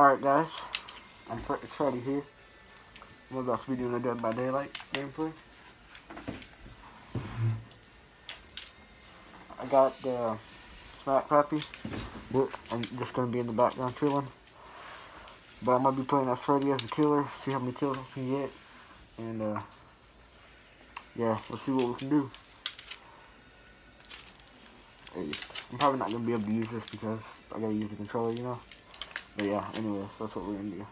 Alright guys, I'm Freddy here. To be doing a Dead by Daylight gameplay. I got the Smack Pappy. I'm just gonna be in the background chilling. But I'm gonna be playing as Freddy as a killer, see how many kills I can get. And uh yeah, let's see what we can do. I'm probably not gonna be able to use this because I gotta use the controller, you know. But yeah, anyways, that's what we're gonna do.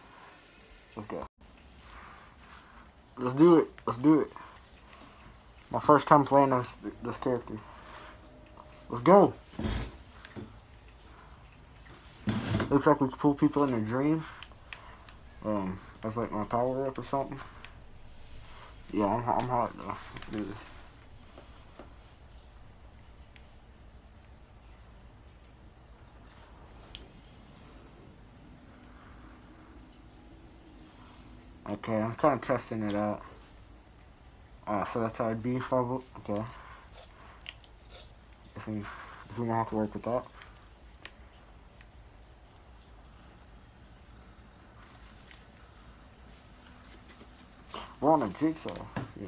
Let's go. Let's do it. Let's do it. My first time playing this, this character. Let's go. Looks like we pull people in a dream. Um, that's like my power up or something. Yeah, I'm, I'm hot though. Okay, I'm kind of testing it out. Alright, so that's how I'd be level. Okay. If we, if we don't have to work with that. We're on a jigsaw. Yeah.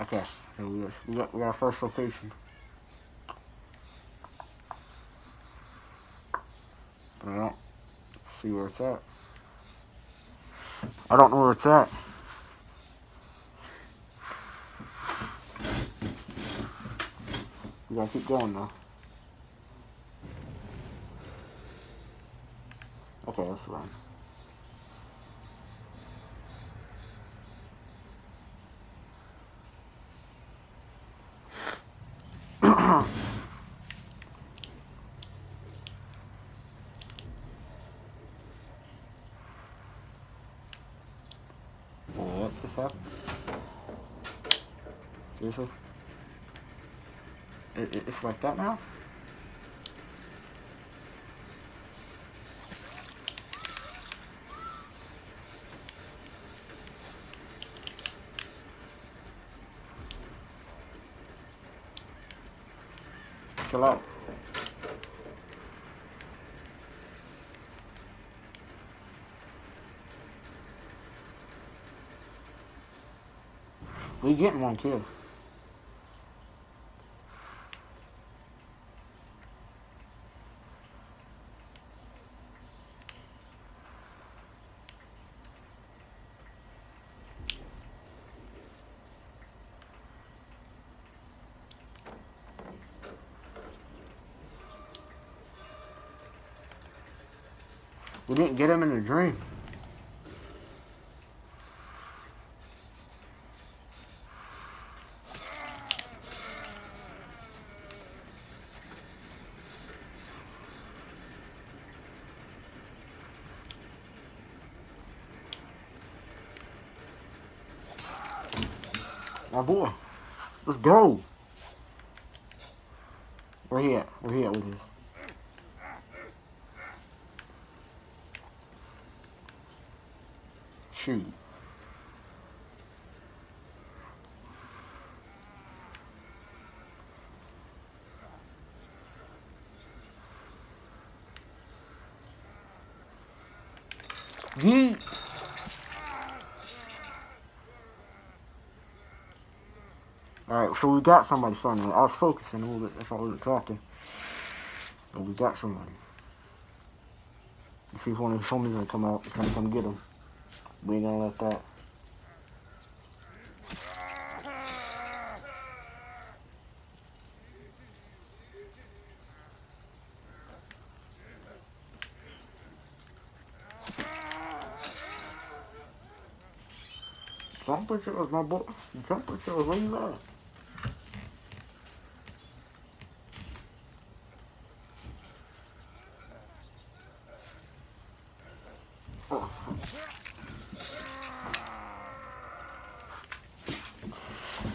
Okay, so we got, we got our first location. I don't see where it's at. I don't know where it's at. We gotta keep going though. Okay, let's run. what the fuck? Seriously? It, it, it's like that now? Chill out. We getting one kill. We didn't get him in a dream. My boy. Let's go. Where he at? Where he at with you. Shoot. Yeet. Alright, so we got somebody finally. I was focusing a little bit, why we were talking. But we got somebody. See if one of his homies gonna come out to come get him. We ain't gonna let that. Jump with my boy. Jump with. Where you at?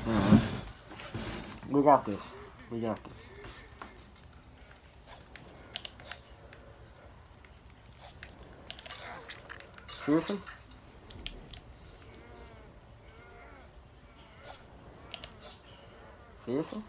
We got this. We got this. Seriously? Seriously?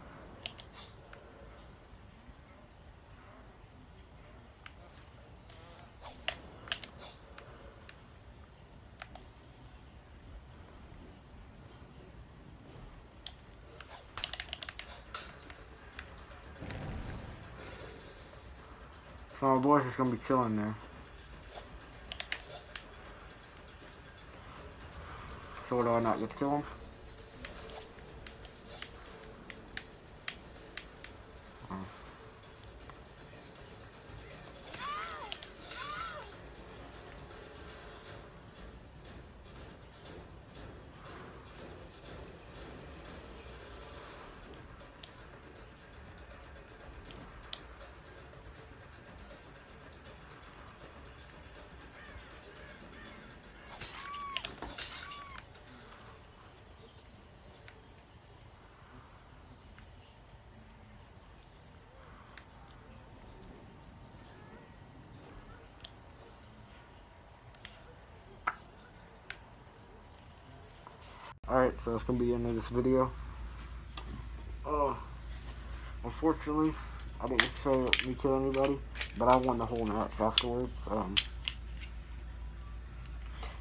Oh, so my boy's just gonna be chilling there. So do I not get to kill him? Alright, so that's going to be the end of this video. Uh, unfortunately, I didn't show me kill anybody, but I won the whole match afterwards. Um,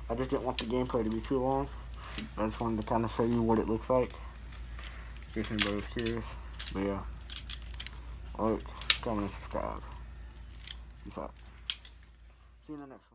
I just didn't want the gameplay to be too long. I just wanted to kind of show you what it looks like. In case anybody was curious. But yeah. Like, comment, and subscribe. Peace out. See you in the next one.